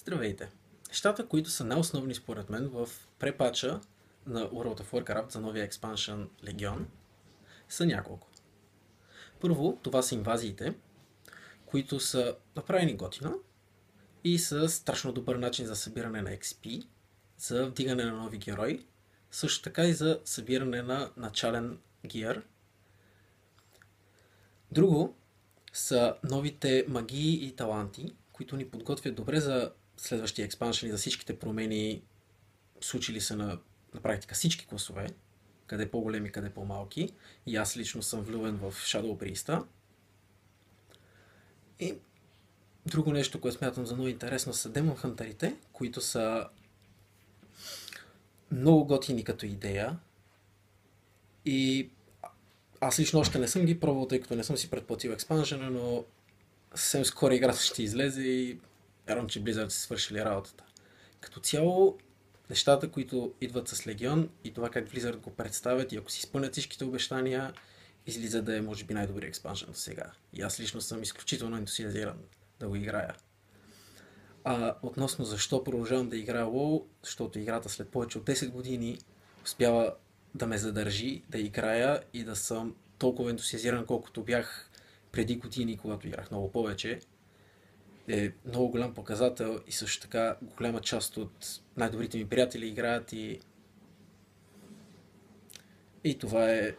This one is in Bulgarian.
Здравейте! Нещата, които са най-основни според мен в препача на World of Warcraft за новия експаншън Легион са няколко. Първо, това са инвазиите, които са направени готино и са страшно добър начин за събиране на XP, за вдигане на нови герои, също така и за събиране на начален гиър. Друго са новите магии и таланти, които ни подготвят добре за следващия експаншен и за всичките промени, случили се на, на практика всички класове, къде по-големи, къде по-малки. И аз лично съм влюбен в Shadow Priest. И друго нещо, което смятам за много интересно са Demon Hunter-ите, които са много готини като идея. И аз лично още не съм ги пробвал, тъй като не съм си предплатил експанжена, но съвсем скоро играта ще излезе и вярвам, че Blizzard са свършили работата. Като цяло, нещата, които идват с Легион и това как Blizzard го представят и ако си изпълнят всичките обещания, излиза да е може би най-добрият експанжен до сега. И аз лично съм изключително ентусиазиран да го играя. А относно защо продължавам да играя WoW, защото играта след повече от 10 години успява да ме задържи, да играя и да съм толкова ентусиазиран, колкото бях преди години, когато играх много повече, е много голям показател и също така голяма част от най-добрите ми приятели играят и и това е